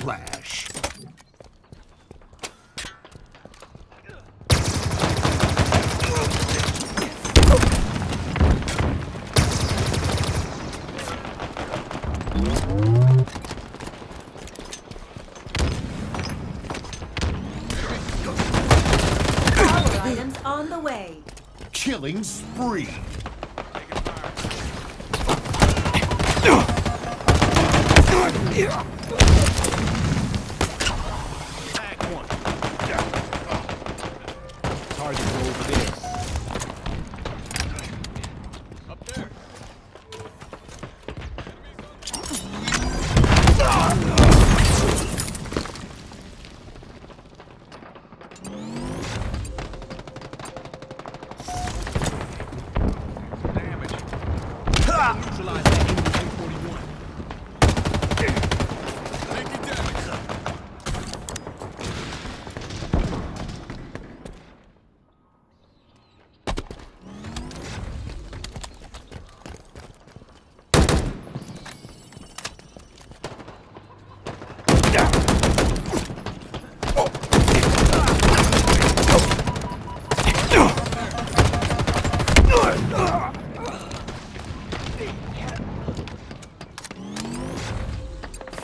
Whiplash. Power items on the way. Killing spree. Target over there.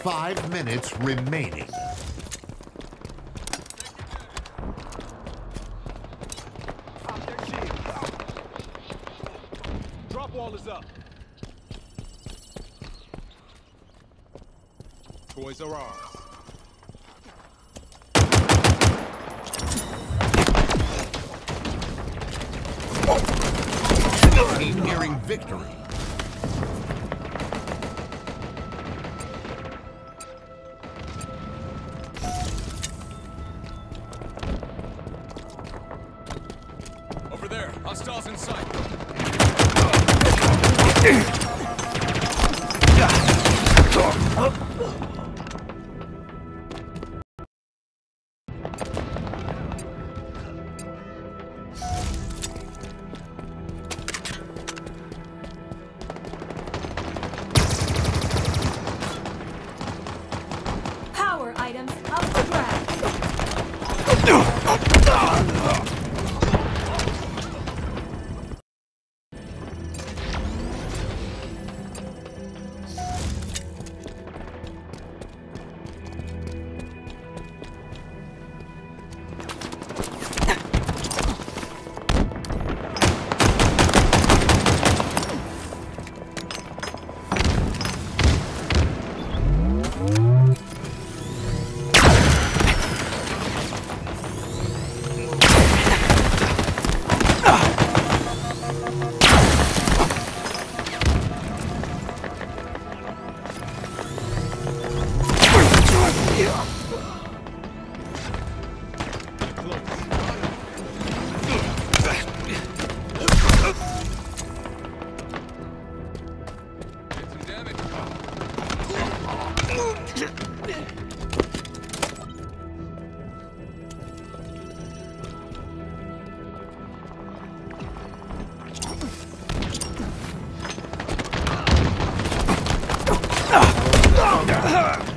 Five minutes remaining. Pop their shields. Drop wall is up. Toys are ours. Team nearing victory. There. Hostiles in sight. Huh!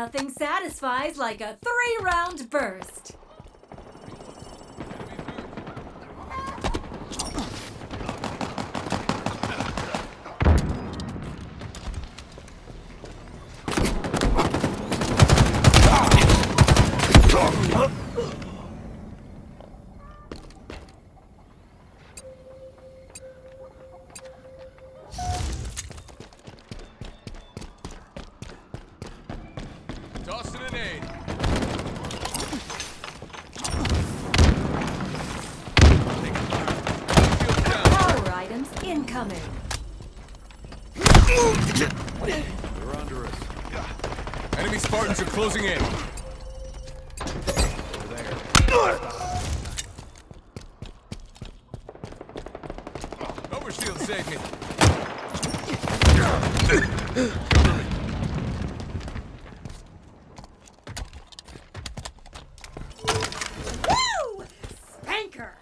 Nothing satisfies like a three round burst. Incoming. They're under us. Enemy Spartans are closing in. Overshield saved me. Woo! Spanker!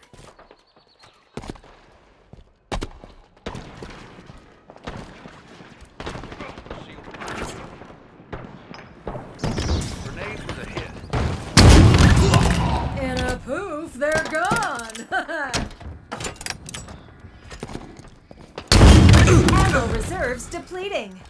Grenade with a hit. In a poof, they're gone! Ammo reserves depleting.